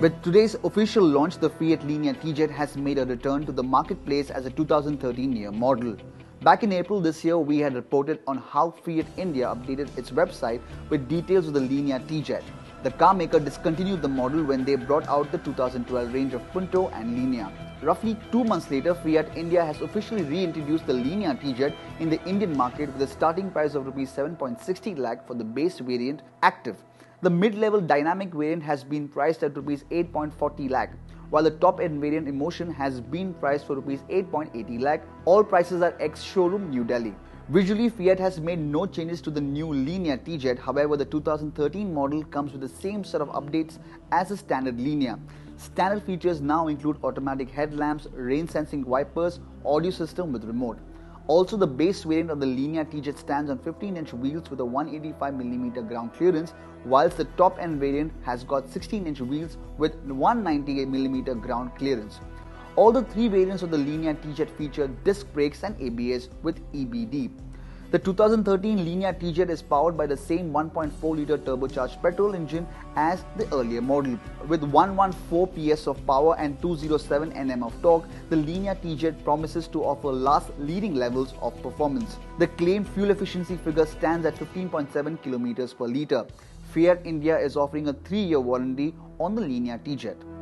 With today's official launch, the Fiat Linea TJet has made a return to the marketplace as a 2013 year model. Back in April this year, we had reported on how Fiat India updated its website with details of the Linea TJet. The car maker discontinued the model when they brought out the 2012 range of Punto and Linea. Roughly two months later, Fiat India has officially reintroduced the Linea TJet in the Indian market with a starting price of Rs 7.60 lakh for the base variant active. The mid-level dynamic variant has been priced at rupees 8.40 lakh, while the top-end variant Emotion has been priced for rupees 8.80 lakh. All prices are ex-showroom New Delhi. Visually, Fiat has made no changes to the new Linea TJet. However, the 2013 model comes with the same set of updates as the standard Linea. Standard features now include automatic headlamps, rain-sensing wipers, audio system with remote. Also, the base variant of the Linea TJet stands on 15-inch wheels with a 185mm ground clearance, whilst the top-end variant has got 16-inch wheels with 198mm ground clearance. All the three variants of the Linea TJet feature disc brakes and ABS with EBD. The 2013 Linea TJet is powered by the same 1.4 litre turbocharged petrol engine as the earlier model. With 114 PS of power and 207 Nm of torque, the Linea TJet promises to offer last leading levels of performance. The claimed fuel efficiency figure stands at 15.7 km per litre. Fiat India is offering a 3 year warranty on the Linea TJet.